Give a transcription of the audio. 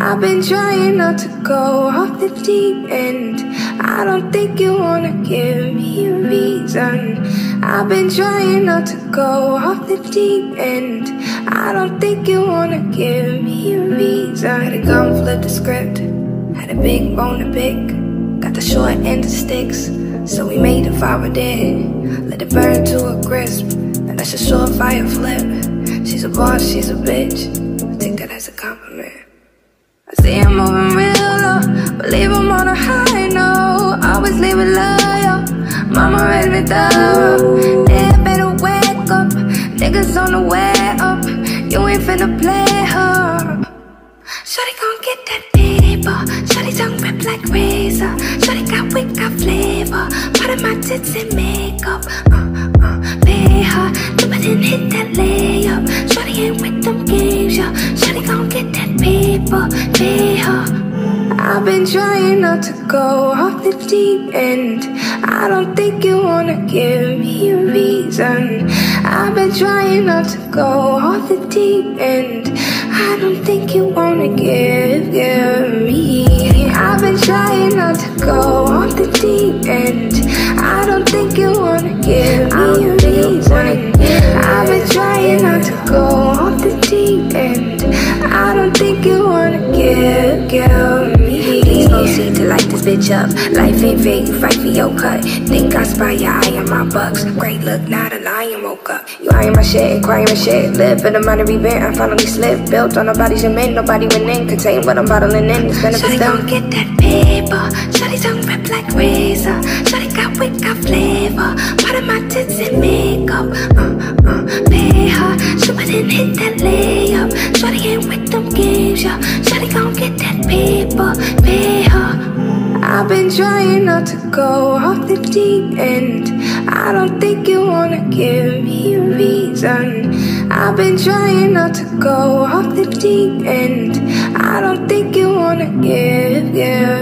I've been trying not to go off the deep end. I don't think you wanna give me a reason. I've been trying not to go off the deep end. I don't think you wanna give me a reason. Had a gun, flip the script. Had a big bone to pick. Got the short end of sticks. So we made a fire dead. Let it burn to a crisp. And that's a short fire flip. She's a boss, she's a bitch. I take that as a compliment. I see I'm moving real low, but leave I'm on a high note. Always leave it loyal. Mama raised me thorough. Yeah, better wake up. Niggas on the way up. You ain't finna play her. Shawty gon' get that paper. Shawty tongue rip like razor. Shawty got wit, got flavor. Part of my tits and makeup. Paper. Pay. I've been trying not to go off the deep end. I don't think you wanna give me a reason. I've been trying not to go off the deep end. I don't think you wanna give, give me. Me. These folks seem to light this bitch up. Life ain't fair, you fight for your cut. Think I spy your eye on my bucks. Great look, not a lion woke up. You eyeing my shit, inquiring my shit. Live in the minor event, I finally slipped. Built on nobody's cement, nobody went in. Contain what I'm bottling in. It's benefits Shawty gon' get that paper. Shawty tongue rip like razor. Shawty got got flavor. Part of my tits and makeup. I've been trying not to go off the deep end. I don't think you wanna give me a reason. I've been trying not to go off the deep end. I don't think you wanna give, me